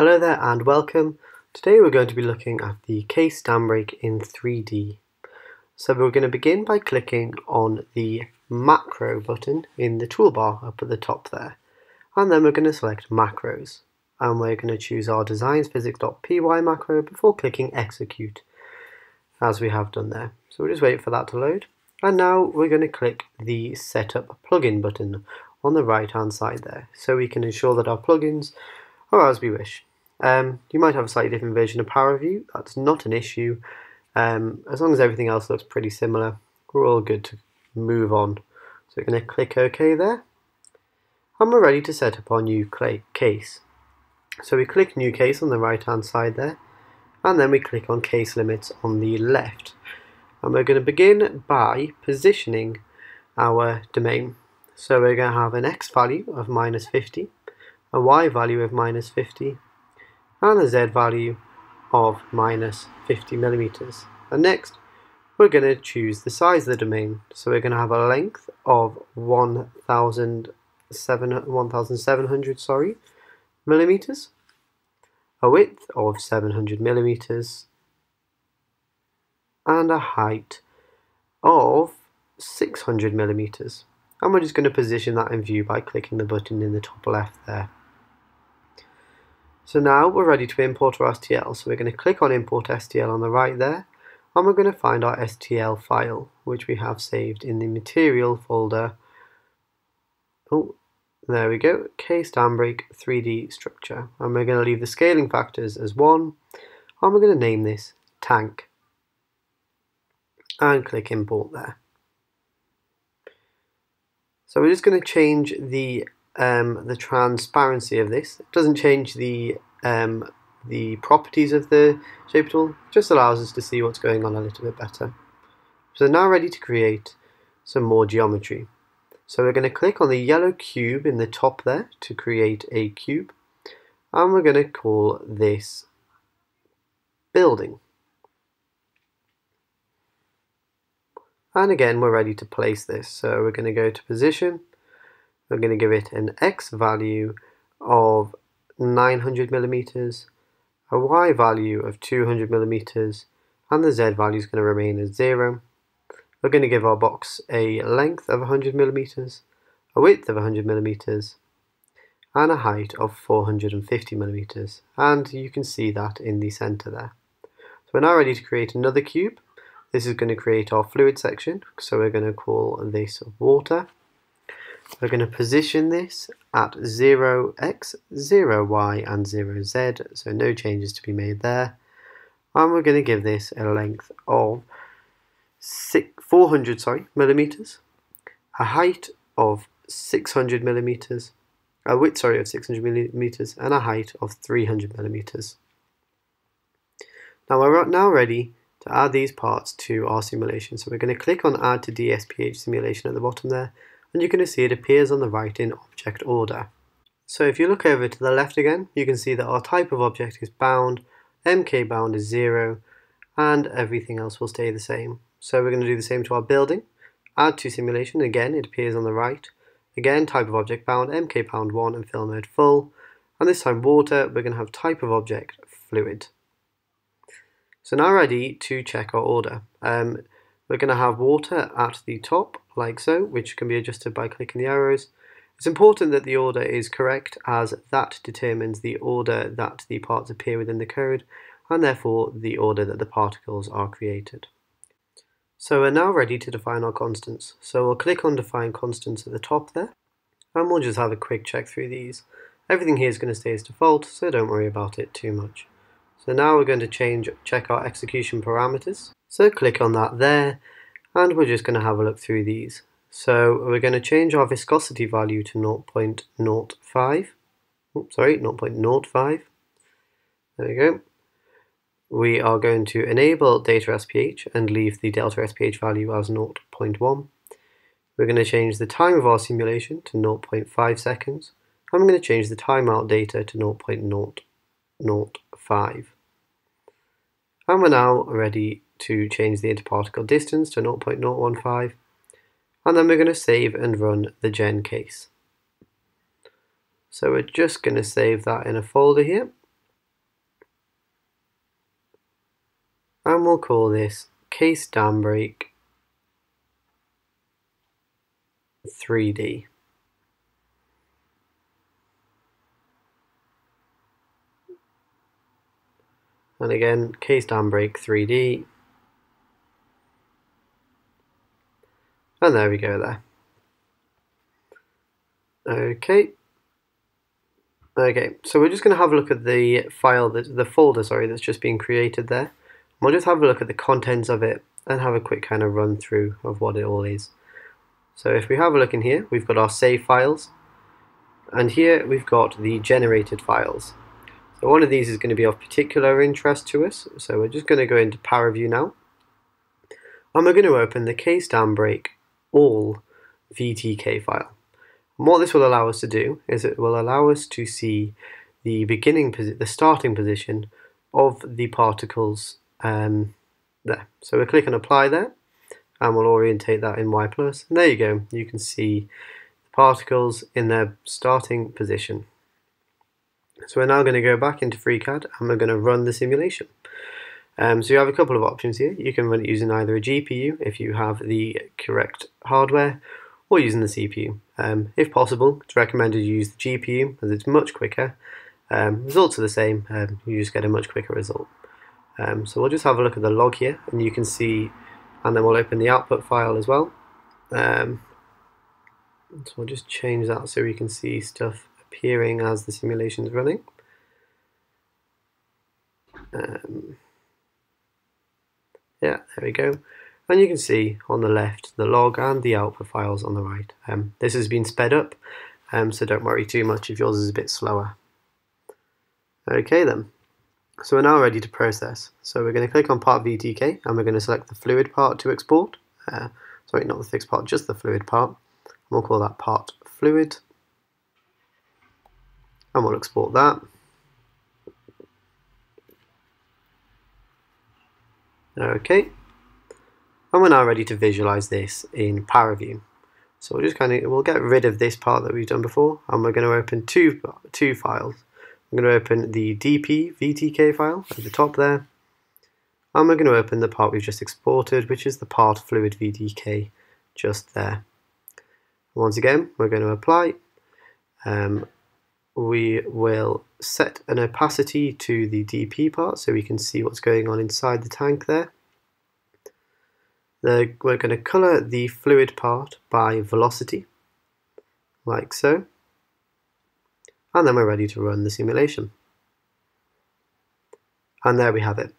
Hello there and welcome. Today we're going to be looking at the case dam break in 3D. So we're going to begin by clicking on the macro button in the toolbar up at the top there. And then we're going to select macros. And we're going to choose our DesignSPHysics.py macro before clicking execute as we have done there. So we'll just wait for that to load. And now we're going to click the setup plugin button on the right hand side there. So we can ensure that our plugins or as we wish. Um, you might have a slightly different version of ParaView, that's not an issue. Um, as long as everything else looks pretty similar, we're all good to move on. So we're going to click OK there. And we're ready to set up our new case. So we click New Case on the right hand side there, and then we click on Case Limits on the left. And we're going to begin by positioning our domain. So we're going to have an X value of minus 50, a y value of minus 50 and a z value of minus 50 millimeters. And next we're going to choose the size of the domain. So we're going to have a length of 1700 sorry, millimeters, a width of 700 millimeters, and a height of 600 millimeters. And we're just going to position that in view by clicking the button in the top left there. So now we're ready to import our STL. So we're going to click on import STL on the right there and we're going to find our STL file which we have saved in the material folder. Oh, there we go, case break 3D structure. And we're going to leave the scaling factors as 1 and we're going to name this tank. And click import there. So we're just going to change the um, the transparency of this. It doesn't change the um, the properties of the shape tool, just allows us to see what's going on a little bit better. So now ready to create some more geometry. So we're going to click on the yellow cube in the top there to create a cube and we're going to call this building. And again we're ready to place this so we're going to go to position we're going to give it an x value of 900 millimeters, a y value of 200 millimeters, and the z value is going to remain as 0. We're going to give our box a length of 100 millimeters, a width of 100 millimeters, and a height of 450 millimeters. And you can see that in the center there. So we're now ready to create another cube. This is going to create our fluid section, so we're going to call this water. We're going to position this at 0x, 0y and 0z, so no changes to be made there. And we're going to give this a length of 400 sorry, millimeters, a height of 600 millimeters, a width sorry of 600 millimeters, and a height of 300 millimeters. Now we're now ready to add these parts to our simulation. So we're going to click on Add to DSPH Simulation at the bottom there, and you can see it appears on the right in object order. So if you look over to the left again, you can see that our type of object is bound, MK bound is 0, and everything else will stay the same. So we're going to do the same to our building. Add to simulation, again it appears on the right. Again, type of object bound, MK bound 1 and fill mode full. And this time water, we're going to have type of object fluid. So now ready to check our order. Um, we're going to have water at the top, like so, which can be adjusted by clicking the arrows. It's important that the order is correct as that determines the order that the parts appear within the code and therefore the order that the particles are created. So we're now ready to define our constants. So we'll click on define constants at the top there and we'll just have a quick check through these. Everything here is going to stay as default so don't worry about it too much. So now we're going to change check our execution parameters. So click on that there and we're just going to have a look through these. So we're going to change our viscosity value to 0.05. Oops, sorry, 0.05. There we go. We are going to enable delta SPH and leave the delta SPH value as 0.1. We're going to change the time of our simulation to 0.5 seconds. I'm going to change the timeout data to 0.005. And we're now ready to change the interparticle distance to 0.015 and then we're going to save and run the gen case. So we're just going to save that in a folder here and we'll call this case dambreak break 3D. And again, case dambreak break 3D And there we go there. Okay. Okay, so we're just going to have a look at the file, that, the folder, sorry, that's just been created there. We'll just have a look at the contents of it and have a quick kind of run through of what it all is. So if we have a look in here, we've got our save files, and here we've got the generated files. So one of these is going to be of particular interest to us, so we're just going to go into ParaView now, and we're going to open the case dam break all VTK file. And what this will allow us to do is it will allow us to see the beginning, the starting position of the particles um, there. So we'll click on apply there and we'll orientate that in Y+. plus. And there you go, you can see the particles in their starting position. So we're now going to go back into FreeCAD and we're going to run the simulation. Um, so you have a couple of options here. You can run it using either a GPU if you have the correct hardware or using the CPU. Um, if possible, it's recommended you use the GPU as it's much quicker. Um, results are the same, um, you just get a much quicker result. Um, so we'll just have a look at the log here and you can see, and then we'll open the output file as well. Um, so we'll just change that so we can see stuff appearing as the simulation is running. Um, yeah, there we go. And you can see on the left the log and the output files on the right. Um, this has been sped up, um, so don't worry too much if yours is a bit slower. Okay then. So we're now ready to process. So we're going to click on part VTK and we're going to select the fluid part to export. Uh, sorry, not the fixed part, just the fluid part. We'll call that part fluid. And we'll export that. Okay. And we're now ready to visualize this in ParaView. So we'll just kind of, we'll get rid of this part that we've done before and we're going to open two, two files. I'm going to open the DP VTK file at the top there. And we're going to open the part we've just exported, which is the part fluid vtk just there. Once again, we're going to apply. Um, we will set an opacity to the DP part so we can see what's going on inside the tank there. we're going to colour the fluid part by velocity, like so and then we're ready to run the simulation. And there we have it.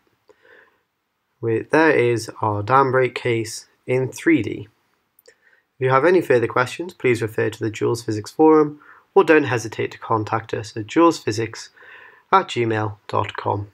We, there is our dam break case in 3D. If you have any further questions, please refer to the DualSPHysics forum or don't hesitate to contact us at dualsphysics at gmail.com.